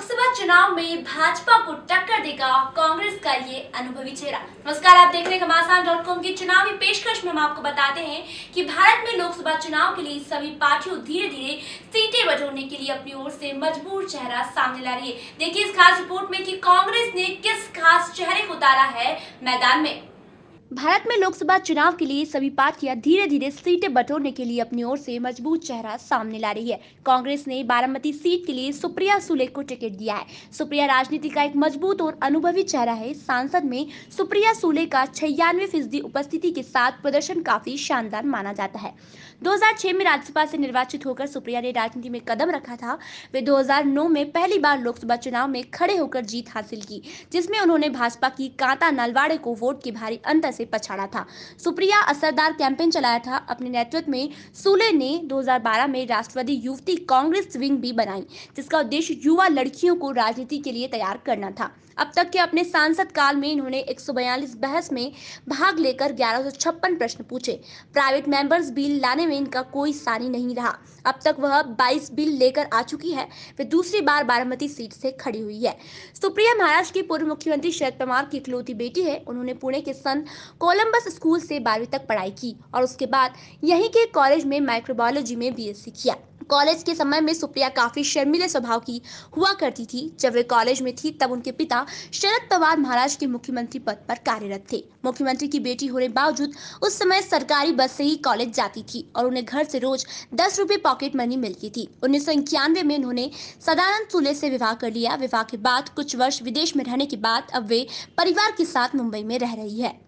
चुनाव में भाजपा को टक्कर देगा कांग्रेस का ये अनुभवी चेहरा। नमस्कार, आप देख रहे हैं घमासान डॉट कॉम की चुनावी पेशकश में हम आपको बताते हैं कि भारत में लोकसभा चुनाव के लिए सभी पार्टियों धीरे धीरे सीटें बटोरने के लिए अपनी ओर से मजबूर चेहरा सामने ला रही है। देखिए इस खास रिपोर्ट में की कांग्रेस ने किस खास चेहरे को उतारा है मैदान में। भारत में लोकसभा चुनाव के लिए सभी पार्टियाँ धीरे धीरे सीटें बटोरने के लिए अपनी ओर से मज़बूत चेहरा सामने ला रही है। कांग्रेस ने बारामती सीट के लिए सुप्रिया सुले को टिकट दिया है। सुप्रिया राजनीति का एक मज़बूत और अनुभवी चेहरा है। सांसद में सुप्रिया सुले का छियानवे फ़ीसदी उपस्थिति के साथ प्रदर्शन काफ़ी शानदार माना जाता है। 2006 में राज्यसभा से निर्वाचित होकर सुप्रिया ने राजनीति में कदम रखा था। वे 2009 में पहली बार लोकसभा चुनाव में खड़े होकर जीत हासिल की, जिसमें उन्होंने भाजपा की कांता नलवाड़े को वोट के भारी अंतर से पछाड़ा था। सुप्रिया असरदार कैंपेन चलाया था। अपने नेतृत्व में सूले ने 2012 में राष्ट्रवादी युवती कांग्रेस विंग भी बनाई, जिसका उद्देश्य युवा लड़कियों को राजनीति के लिए तैयार करना था। अब तक के अपने सांसद काल में इन्होंने 142 बहस में भाग लेकर ग्यारह प्रश्न पूछे। प्राइवेट मेंबर्स बिल लाने में इनका कोई सानी नहीं रहा। अब तक वह 22 बिल लेकर आ चुकी है। वे दूसरी बार बारामती सीट से खड़ी हुई है। सुप्रिया महाराष्ट्र की पूर्व मुख्यमंत्री शरद पवार की इकलौती बेटी है। उन्होंने पुणे के सन कोलंबस स्कूल से बारहवीं तक पढ़ाई की और उसके बाद यहीं के कॉलेज में माइक्रोबायोलॉजी में बीएससी किया। कॉलेज के समय में सुप्रिया काफ़ी शर्मिले स्वभाव की हुआ करती थी। जब वे कॉलेज में थी, तब उनके पिता शरद पवार महाराज के मुख्यमंत्री पद पर कार्यरत थे। मुख्यमंत्री की बेटी होने बावजूद उस समय सरकारी बस से ही कॉलेज जाती थी और उन्हें घर से रोज दस रुपए पॉकेट मनी मिलती थी। उन्नीस सौ इक्यानवे में उन्होंने सदानंद सूले से विवाह कर लिया। विवाह के बाद कुछ वर्ष विदेश में रहने के बाद अब वे परिवार के साथ मुंबई में रह रही है।